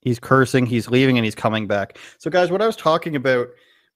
He's cursing, he's leaving, and he's coming back. So, guys, what I was talking about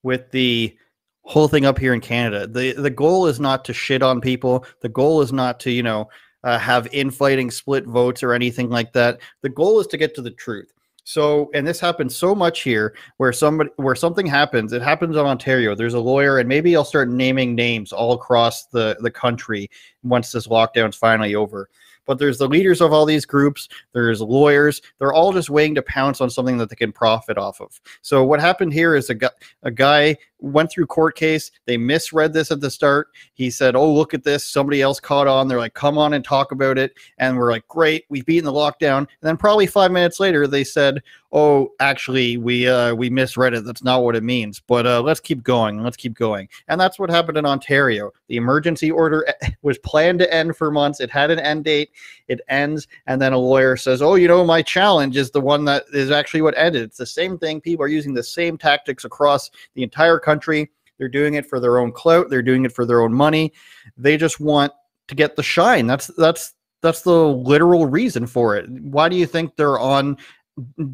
with the whole thing up here in Canada, the the goal is not to shit on people. The goal is not to, you know, uh, have infighting, split votes, or anything like that. The goal is to get to the truth. So, and this happens so much here where somebody where something happens, it happens in Ontario. There's a lawyer, and maybe I'll start naming names all across the, the country once this lockdown's finally over but there's the leaders of all these groups, there's lawyers, they're all just waiting to pounce on something that they can profit off of. So what happened here is a guy, a guy went through court case, they misread this at the start. He said, "Oh, look at this, somebody else caught on." They're like, "Come on and talk about it." And we're like, "Great, we've beaten the lockdown." And then probably 5 minutes later they said, "Oh, actually we uh we misread it. That's not what it means." But uh let's keep going. Let's keep going. And that's what happened in Ontario. The emergency order was planned to end for months. It had an end date it ends, and then a lawyer says, "Oh, you know, my challenge is the one that is actually what ended." It's the same thing. People are using the same tactics across the entire country. They're doing it for their own clout. They're doing it for their own money. They just want to get the shine. That's that's that's the literal reason for it. Why do you think they're on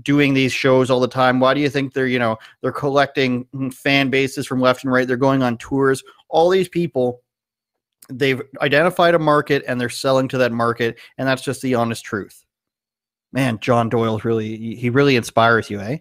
doing these shows all the time? Why do you think they're, you know, they're collecting fan bases from left and right? They're going on tours. All these people they've identified a market and they're selling to that market and that's just the honest truth man john doyle really he really inspires you eh